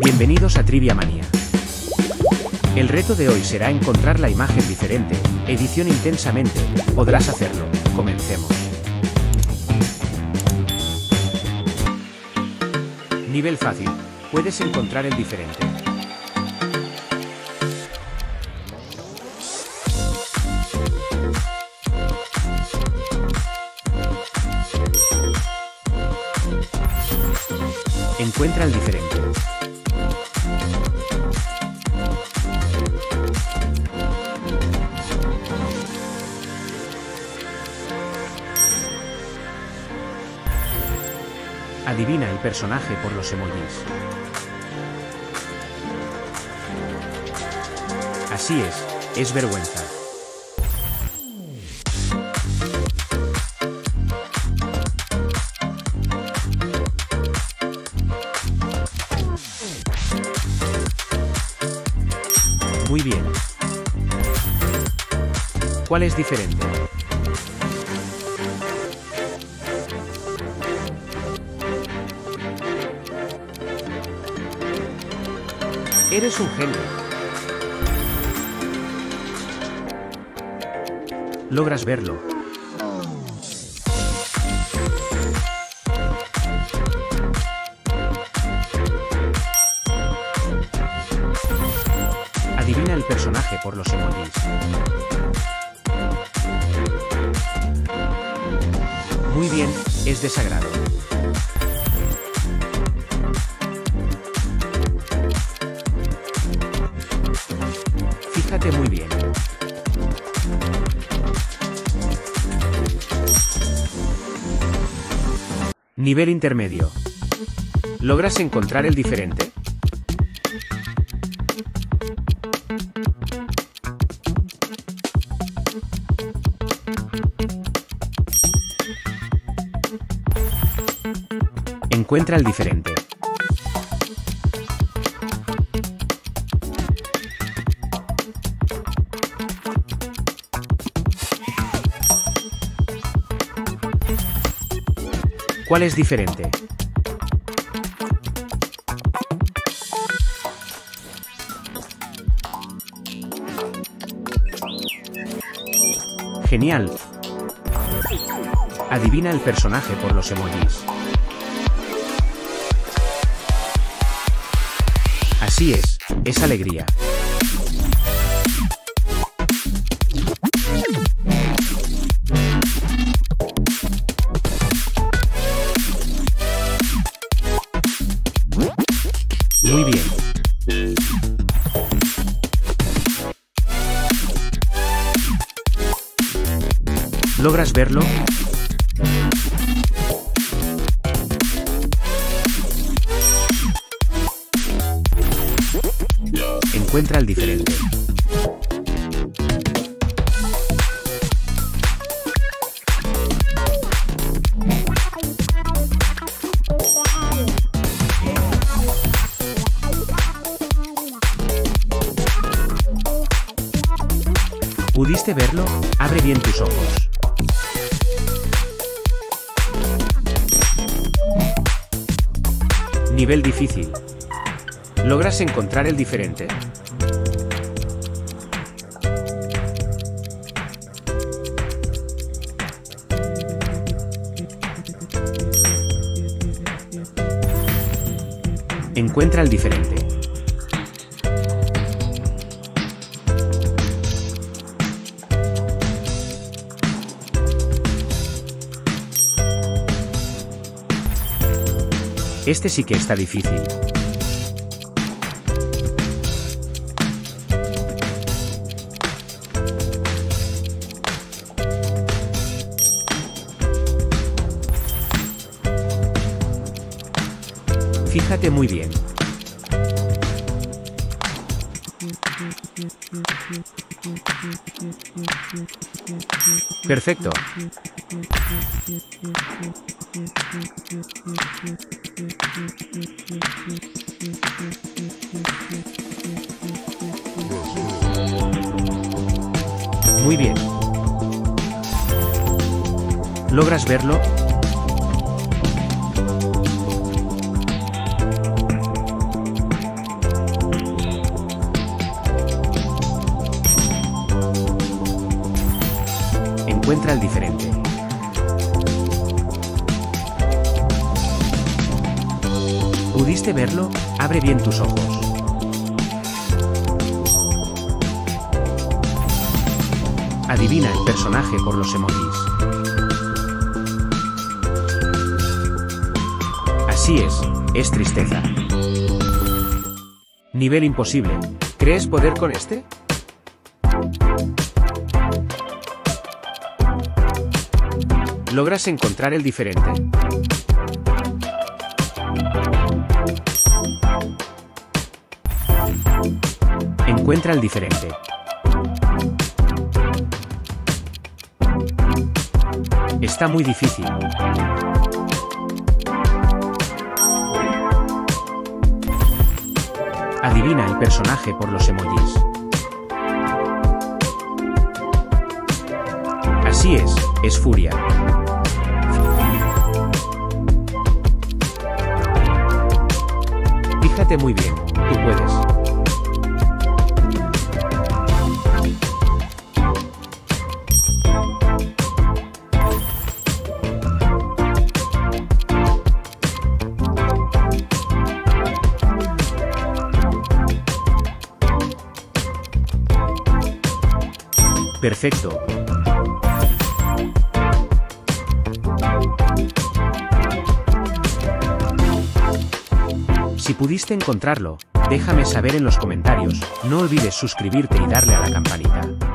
Bienvenidos a Trivia Manía. El reto de hoy será encontrar la imagen diferente, edición intensamente, podrás hacerlo, comencemos. Nivel fácil, puedes encontrar el diferente. Encuentra el diferente. Adivina el personaje por los emojis. Así es, es vergüenza. Muy bien. ¿Cuál es diferente? Eres un genio. Logras verlo. Adivina el personaje por los emojis. Muy bien, es desagrado. Nivel intermedio. ¿Logras encontrar el diferente? Encuentra el diferente. ¿Cuál es diferente? Genial. Adivina el personaje por los emojis. Así es, es alegría. ¿Logras verlo? Encuentra el diferente. ¿Pudiste verlo? Abre bien tus ojos. Nivel difícil. ¿Logras encontrar el diferente? Encuentra el diferente. Este sí que está difícil. Fíjate muy bien. Perfecto. Muy bien. ¿Logras verlo? Encuentra el diferente. ¿Pudiste verlo? Abre bien tus ojos. Adivina el personaje por los emojis. Así es, es tristeza. Nivel imposible. ¿Crees poder con este? ¿Logras encontrar el diferente? Encuentra el diferente. Está muy difícil. Adivina el personaje por los emojis. Así es, es Furia. Fíjate muy bien, tú puedes. Perfecto. Si pudiste encontrarlo, déjame saber en los comentarios, no olvides suscribirte y darle a la campanita.